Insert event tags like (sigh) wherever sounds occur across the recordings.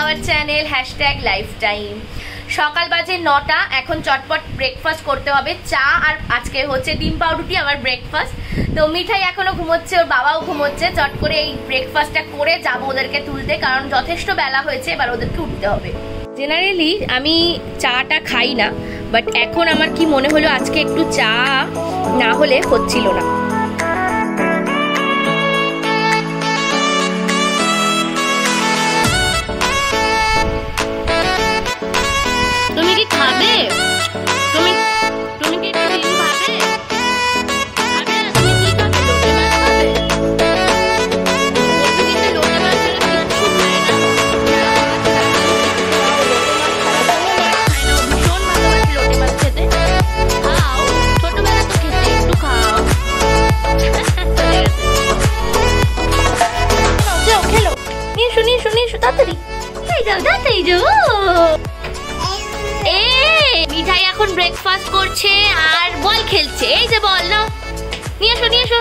Our channel hashtag life time সকাল বাজে নটা, এখন চটপট ব্রেকফাস্ট করতে হবে। চা আর আজকে হচ্ছে ডিম পাউরুটি আমার ব্রেকফাস্ট তো মিঠাই এখনও ঘুমোচ্ছে, ওর বাবাও ঘুমোচ্ছে। চট করে এই ব্রেকফাস্টটা করে যাব ওদেরকে তুলতে, কারণ যথেষ্ট বেলা হয়েছে, এবার ওদেরকে উঠতে হবে। জেনারেলি আমি চাটা খাই না বাট এখন আমার কি মনে হলো, আজকে একটু চা না হলে হচ্ছিল না। করছে আর বল খেলছে। এই যে বল নাও। নিয়ে এসো নিয়ে এসো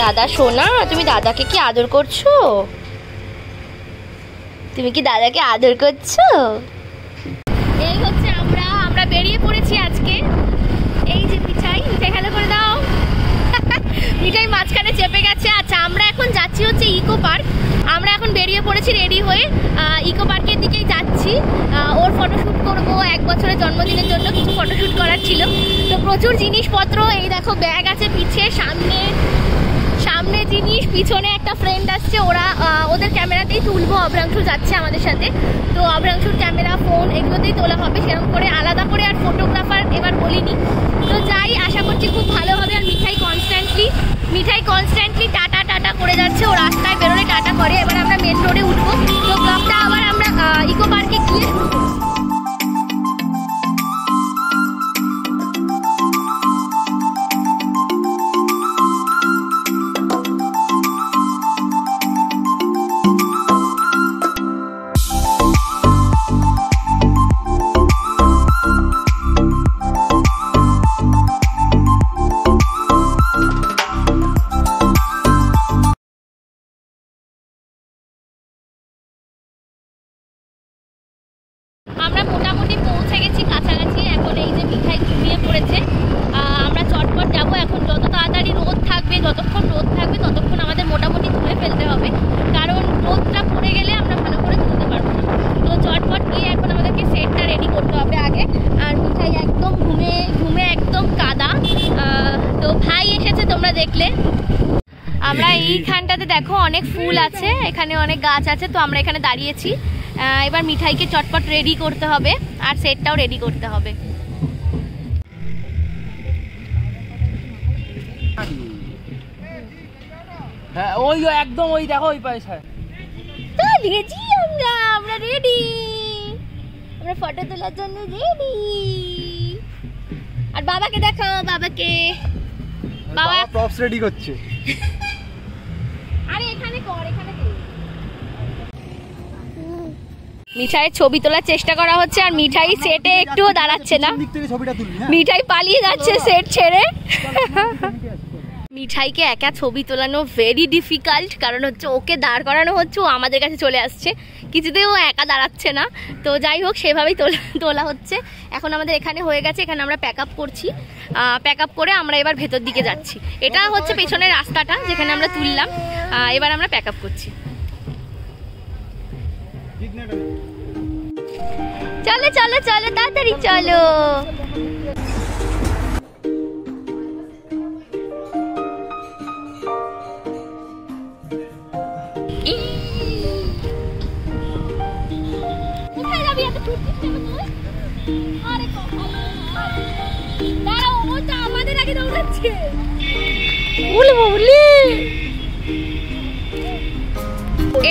দাদা, সোনা, তুমি দাদাকে কি আদর করছ? তুমি কি দাদাকে আদর করছ? এই হচ্ছে আমরা আমরা বেরিয়ে পড়েছি আজকে। এই যে মিঠাই মিঠাই খেলা করে দাও। (laughs) মিঠাই মাঝখানে চেপে গেছে। আচ্ছা আমরা এখন যাচ্ছি হচ্ছে ইকো পার্ক। আমরা এখন বেরিয়ে পড়েছি রেডি হয়ে ইকো পার্কের দিকেই যাচ্ছি। ফটোশ্যুট করব, এক বছরের জন্মদিনের জন্য কিছু ফটোশ্যুট করার ছিল। তো প্রচুর জিনিসপত্র, এই দেখো ব্যাগ আছে পিছে, সামনে সামনে জিনিস, পিছনে একটা ফ্রেন্ড আসছে, ওরা ওদের ক্যামেরাতেই তুলবো, অভ্রাংশু যাচ্ছে আমাদের সাথে। তো অভ্রাংশুর ক্যামেরা ফোন এগুলোতেই তোলা হবে, সেরকম করে আলাদা করে আর ফটোগ্রাফার এবার বলিনি। তো যাই, আশা করছি খুব ভালো হবে, আর Mithai constantly Mithai constantly tata tata করে যাচ্ছে, ও রাস্তায় বেরোলে টাটা করে। এবার আমরা মেন রোডে উঠবো। তো ব্লগটা আবার আমরা এইখানটাতে দেখো অনেক ফুল আছে এখানে অনেক গাছ আছে তো আমরা এখানে দাঁড়িয়েছি। এবার মিঠাইকে চটপট রেডি করতে হবে আর সেটটাও রেডি করতে হবে। হ্যাঁ ওই একদম ওই দেখো ওই পয়সায় দাঁড়িয়েছি আমরা আমরা রেডি আমরা ফটো তোলার জন্য রেডি আর বাবাকে দেখো বাবাকে। বাবা প্রপস রেডি করছে (laughs) আরে এখানে কর এখানে কর। মিঠাইয়ের ছবি তোলার চেষ্টা করা হচ্ছে আর মিঠাই সেটে একটুও দাঁড়াচ্ছে না হ্যাঁ মিঠাই পালিয়ে যাচ্ছে সেট ছেড়ে মিঠাইকে একা ছবি তোলানো ভেরি ডিফিকাল্ট কারণ হচ্ছে ওকে দাঁড় করানো হচ্ছে, ও আমাদের কাছে চলে আসছে। কিছুতেই ও একা দাঁড়াচ্ছে না। তো যাই হোক, সেভাবেই তোলা তোলা হচ্ছে। এখন আমাদের এখানে হয়ে গেছে, এখানে আমরা প্যাক আপ করছি। প্যাক আপ করে আমরা এবার ভেতর দিকে যাচ্ছি। এটা হচ্ছে পেছনের রাস্তাটা, যেখানে আমরা তুললাম। এবার আমরা প্যাক আপ করছি। চলো চলো চলো, তাড়াতাড়ি চলো।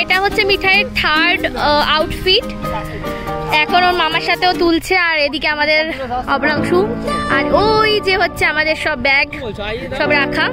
এটা হচ্ছে মিঠাইয়ের থার্ড আউটফিট এখন ওর মামার সাথেও তুলছে, আর এদিকে আমাদের অবরাংশু আর ওই যে হচ্ছে আমাদের সব ব্যাগ সব রাখা।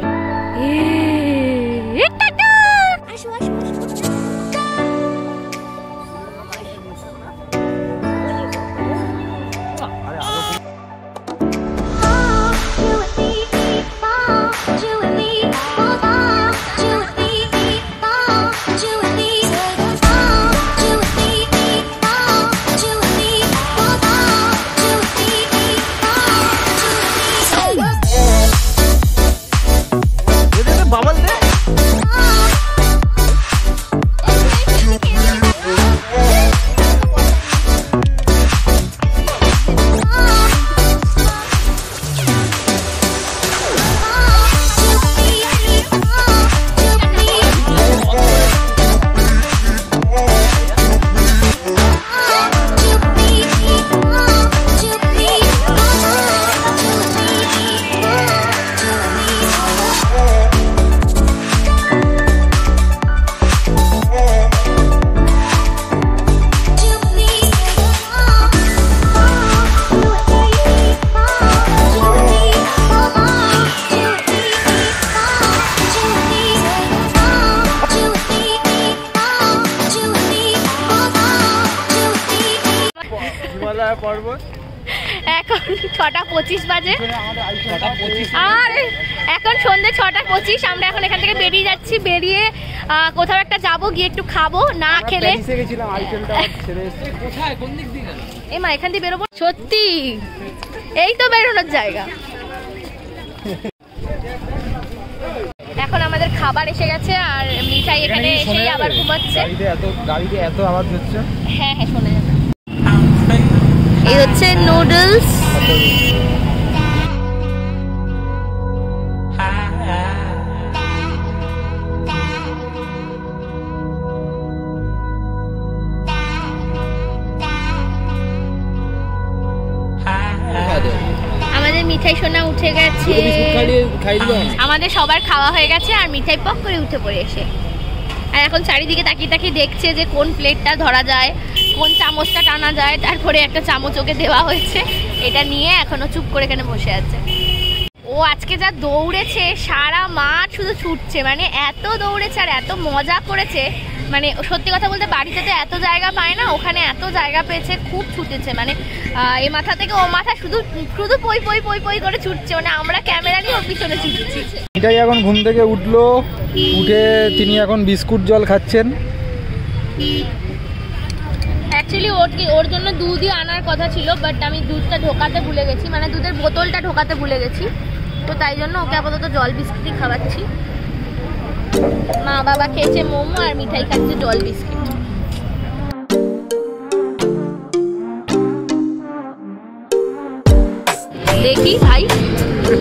ছটা পঁচিশ বাজে। ছটা পঁচিশ আর এখন সন্ধ্যে ছটা পঁচিশ আমরা এখন এখান থেকে বেরিয়ে যাচ্ছি বেরিয়ে কোথাও একটা যাব গিয়ে একটু খাব না খেলে। প্যারিসে গেছিলাম আইটেলটা ছেড়ে এসেছি। কোথায়? কোন দিক দিয়ে এ মা এখান দিয়ে বেরোবো? সত্যি? এই তো বেরোনোর জায়গা। এখন আমাদের খাবার এসে গেছে আর মিঠাই এখানে এসেই আবার ঘুমাচ্ছে। গাড়িতে এত আওয়াজ হচ্ছে। হ্যাঁ হ্যাঁ শোনা যাবে। এই হচ্ছে নুডলস আমাদের মিঠাই সোনা উঠে গেছে। আমাদের সবার খাওয়া হয়ে গেছে আর মিঠাই পক করে উঠে পড়ে এসে আর এখন চারিদিকে তাকিয়ে তাকিয়ে দেখছে যে কোন প্লেটটা ধরা যায়। কোন চামচটা টানা যায়, তারপরে একটা চামচ ওকে দেওয়া হয়েছে। এটা নিয়ে এখনও চুপ করে এখানে বসে আছে। ও আজকে যা দৌড়েছে, সারা মাঠ শুধু ছুটছে। মানে এত দৌড়েছে আর এত মজা করেছে। মানে সত্যি কথা বলতে বাড়িতে তো এত জায়গা পায় না, ওখানে এত জায়গা পেয়েছে, খুব ছুটেছে। মানে এ মাথা থেকে ও মাথা শুধু শুধু পই পই পই পই করে ছুটছে। মানে আমরা ক্যামেরা নিয়ে ওর পিছনে ছুটছি। এটাই এখন ঘুম থেকে উঠল, উঠে তিনি এখন বিস্কুট জল খাচ্ছেন। অ্যাকচুয়ালি ওর কি ওর জন্য দুধই আনার কথা ছিল বাট আমি দুধটা ঢোকাতে ভুলে গেছি মানে দুধের বোতলটা ঢোকাতে ভুলে গেছি। তো তাই জন্য ওকে আপাতত জল বিস্কিটই খাওয়াচ্ছি। মা বাবা খেয়েছে মোমো আর মিঠাই খাচ্ছে জল বিস্কিট। দেখি ভাই।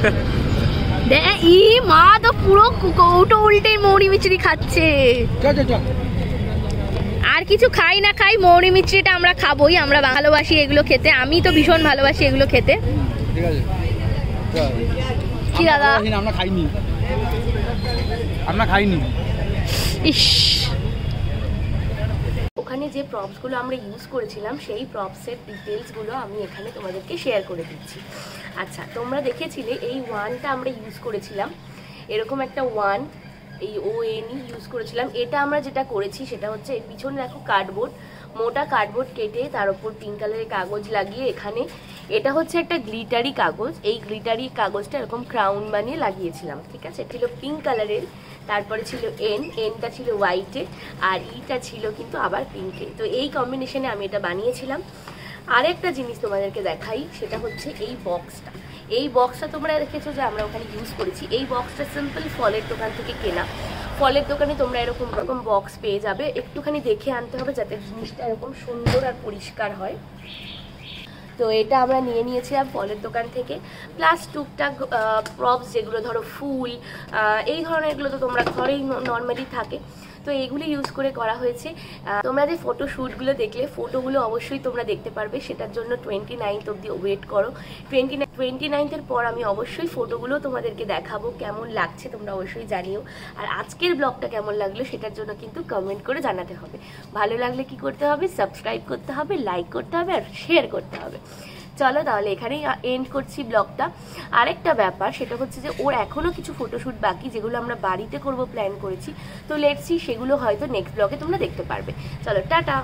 (laughs) দে- ই মা তো পুরো কৌটো উল্টে মৌরি মিচড়ি খাচ্ছে। আর কিছু খাই না খাই মৌরি মিষ্টিটা আমরা খাবোই আমরা ভালোবাসি এগুলো খেতে। আমি তো ভীষণ ভালোবাসি এগুলো খেতে। ঠিক আছে। কি দাদা? আমরা খাইনি। আমরা খাইনি। ইস। ওখানে যে প্রপসগুলো আমরা ইউজ করেছিলাম সেই প্রপসের ডিটেলসগুলো আমি এখানে তোমাদেরকে শেয়ার করে দিচ্ছি। আচ্ছা তোমরা দেখেছিলে এই ওয়ানটা আমরা ইউজ করেছিলাম। এরকম একটা ওয়ান এই ও এনই ইউজ করেছিলাম। এটা আমরা যেটা করেছি সেটা হচ্ছে এর পিছনে দেখো কার্ডবোর্ড মোটা কার্ডবোর্ড কেটে তার উপর পিঙ্ক কালারের কাগজ লাগিয়ে এখানে এটা হচ্ছে একটা গ্লিটারি কাগজ। এই গ্লিটারি কাগজটা এরকম ক্রাউন বানিয়ে লাগিয়েছিলাম, ঠিক আছে? ছিল পিঙ্ক কালারের তারপরে ছিল এন এনটা ছিল হোয়াইটে আর ইটা ছিল কিন্তু আবার পিঙ্কে তো এই কম্বিনেশনে আমি এটা বানিয়েছিলাম। আরেকটা জিনিস তোমাদেরকে দেখাই, সেটা হচ্ছে এই বক্সটা এই বক্সটা তোমরা দেখেছ যে আমরা ওখানে ইউজ করেছি। এই বক্সটা সিম্পল ফলের দোকান থেকে কেনা। ফলের দোকানে তোমরা এরকম রকম বক্স পেয়ে যাবে। একটুখানি দেখে আনতে হবে যাতে জিনিসটা এরকম সুন্দর আর পরিষ্কার হয়। তো এটা আমরা নিয়ে নিয়েছিলাম ফলের দোকান থেকে। প্লাস টুকটাক প্রপস যেগুলো ধরো ফুল এই ধরনেরগুলো তো তোমরা ঘরেই নর্মালি থাকে। তো এইগুলো ইউজ করে করা হয়েছে। তোমরা যে ফটো শ্যুটগুলো দেখলে ফটোগুলো অবশ্যই তোমরা দেখতে পারবে। সেটার জন্য টোয়েন্টি নাইনথ অব্দি ওয়েট করো। টোয়েন্টি টোয়েন্টি নাইনথের পর আমি অবশ্যই ফটোগুলো তোমাদেরকে দেখাবো। কেমন লাগছে তোমরা অবশ্যই জানিও। আর আজকের ব্লগটা কেমন লাগল সেটার জন্য কিন্তু কমেন্ট করে জানাতে হবে। ভালো লাগলে কি করতে হবে? সাবস্ক্রাইব করতে হবে লাইক করতে হবে, আর শেয়ার করতে হবে। চলো তাহলে এখানেই এন্ড করছি ব্লগটা। আরেকটা ব্যাপার, সেটা হচ্ছে যে ওর এখনও কিছু ফটোশ্যুট বাকি, যেগুলো আমরা বাড়িতে করব প্ল্যান করেছি। তো লেটসি সেগুলো হয়তো নেক্সট ব্লগে তোমরা দেখতে পারবে। চলো, টাটা!